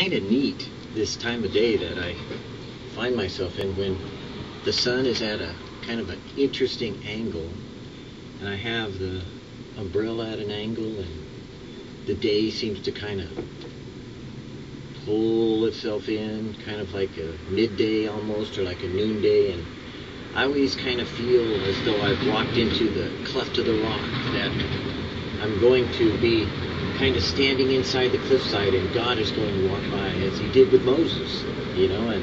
kind of neat this time of day that I find myself in when the sun is at a kind of an interesting angle and I have the umbrella at an angle and the day seems to kind of pull itself in kind of like a midday almost or like a noonday and I always kind of feel as though I've walked into the cleft of the rock that I'm going to be kind of standing inside the cliffside and God is going to walk by as he did with Moses, you know, and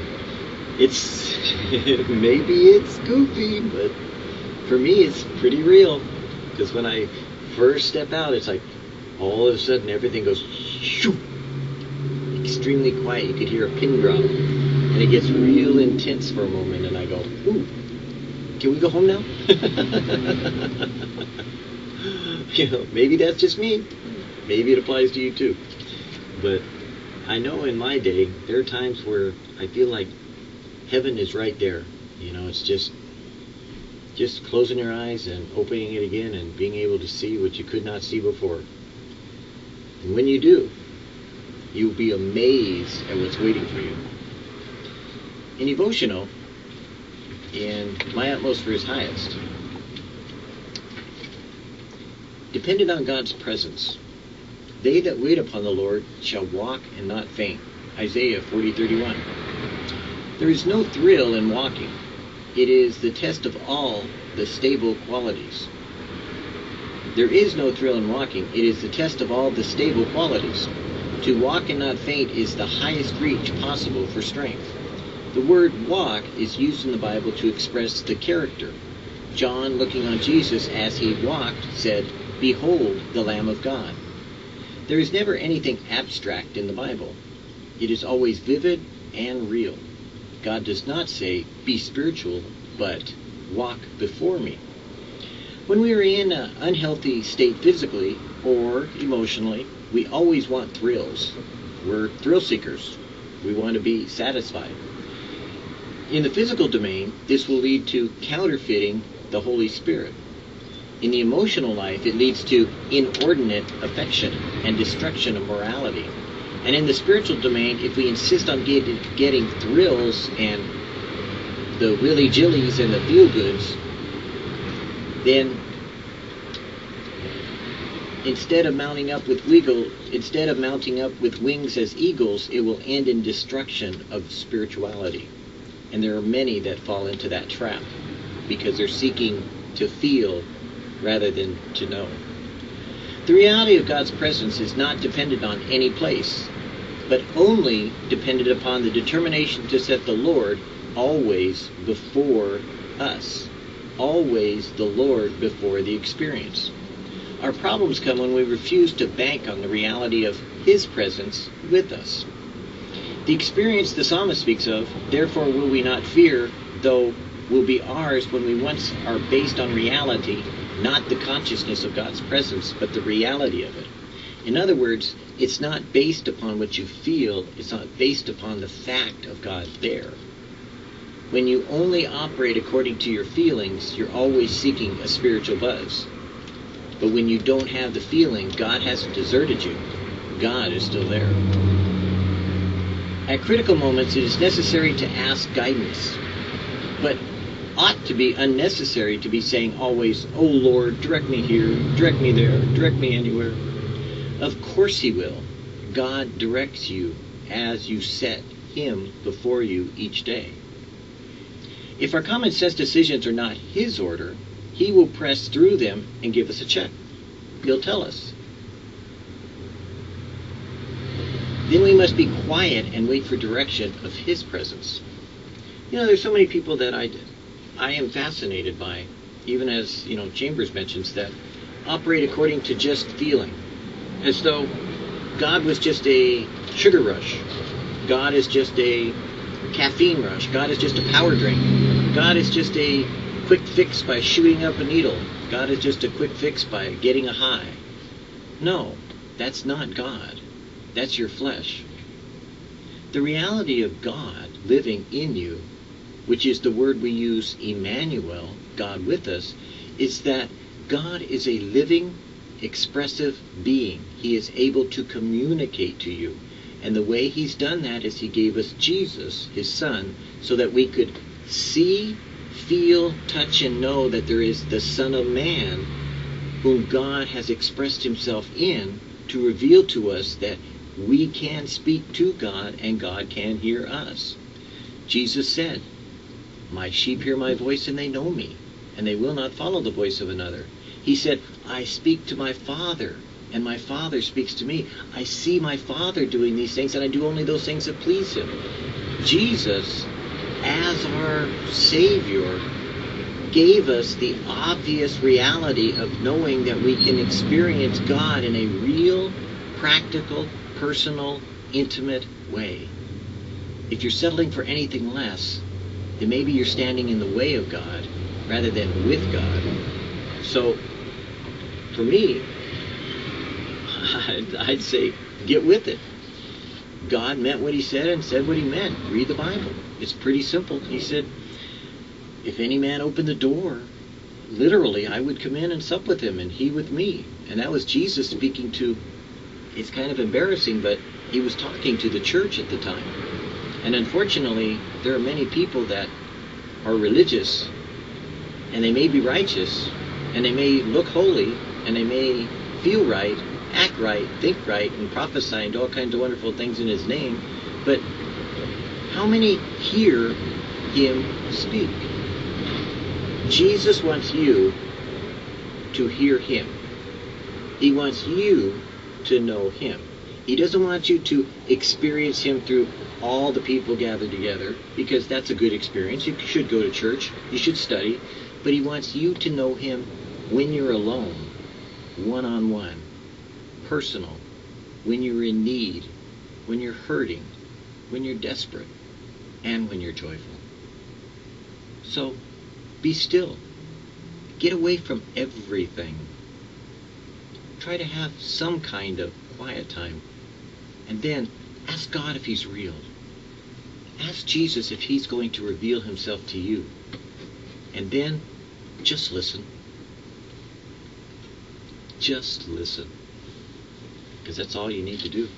it's maybe it's goofy, but for me it's pretty real because when I first step out, it's like all of a sudden everything goes shoo, extremely quiet. You could hear a pin drop, and it gets real intense for a moment, and I go, ooh, can we go home now? you know, maybe that's just me. Maybe it applies to you too. But I know in my day, there are times where I feel like heaven is right there. You know, it's just just closing your eyes and opening it again and being able to see what you could not see before. And when you do, you'll be amazed at what's waiting for you. In devotional, in my utmost for his highest, dependent on God's presence. They that wait upon the Lord shall walk and not faint. Isaiah 40:31. There is no thrill in walking. It is the test of all the stable qualities. There is no thrill in walking. It is the test of all the stable qualities. To walk and not faint is the highest reach possible for strength. The word walk is used in the Bible to express the character. John, looking on Jesus as he walked, said, Behold the Lamb of God. There is never anything abstract in the Bible. It is always vivid and real. God does not say, be spiritual, but walk before me. When we are in an unhealthy state physically or emotionally, we always want thrills. We're thrill seekers. We want to be satisfied. In the physical domain, this will lead to counterfeiting the Holy Spirit. In the emotional life, it leads to inordinate affection and destruction of morality. And in the spiritual domain, if we insist on get, getting thrills and the willy jillies and the feel goods, then instead of mounting up with wiggle, instead of mounting up with wings as eagles, it will end in destruction of spirituality. And there are many that fall into that trap because they're seeking to feel rather than to know. The reality of God's presence is not dependent on any place, but only dependent upon the determination to set the Lord always before us. Always the Lord before the experience. Our problems come when we refuse to bank on the reality of His presence with us. The experience the psalmist speaks of, therefore will we not fear, though will be ours when we once are based on reality not the consciousness of God's presence, but the reality of it. In other words, it's not based upon what you feel, it's not based upon the fact of God there. When you only operate according to your feelings, you're always seeking a spiritual buzz. But when you don't have the feeling, God hasn't deserted you. God is still there. At critical moments, it is necessary to ask guidance. But ought to be unnecessary to be saying always, Oh Lord, direct me here, direct me there, direct me anywhere. Of course He will. God directs you as you set Him before you each day. If our common sense decisions are not His order, He will press through them and give us a check. He'll tell us. Then we must be quiet and wait for direction of His presence. You know, there's so many people that I I am fascinated by, even as you know Chambers mentions that operate according to just feeling, as though God was just a sugar rush, God is just a caffeine rush, God is just a power drink, God is just a quick fix by shooting up a needle, God is just a quick fix by getting a high. No, that's not God. That's your flesh. The reality of God living in you which is the word we use, Emmanuel, God with us, is that God is a living, expressive being. He is able to communicate to you. And the way he's done that is he gave us Jesus, his son, so that we could see, feel, touch, and know that there is the Son of Man whom God has expressed himself in to reveal to us that we can speak to God and God can hear us. Jesus said, My sheep hear my voice and they know me, and they will not follow the voice of another. He said, I speak to my Father, and my Father speaks to me. I see my Father doing these things, and I do only those things that please Him. Jesus, as our Savior, gave us the obvious reality of knowing that we can experience God in a real, practical, personal, intimate way. If you're settling for anything less, then maybe you're standing in the way of God rather than with God. So, for me, I'd, I'd say get with it. God meant what he said and said what he meant. Read the Bible. It's pretty simple. He said, if any man opened the door, literally, I would come in and sup with him and he with me. And that was Jesus speaking to, it's kind of embarrassing, but he was talking to the church at the time. And unfortunately, there are many people that are religious and they may be righteous and they may look holy and they may feel right, act right, think right, and prophesy and do all kinds of wonderful things in his name. But how many hear him speak? Jesus wants you to hear him. He wants you to know him. He doesn't want you to experience him through all the people gathered together because that's a good experience. You should go to church, you should study, but he wants you to know him when you're alone, one on one, personal, when you're in need, when you're hurting, when you're desperate, and when you're joyful. So be still. Get away from everything. Try to have some kind of quiet time. And then ask God if He's real. Ask Jesus if He's going to reveal Himself to you. And then just listen. Just listen. Because that's all you need to do.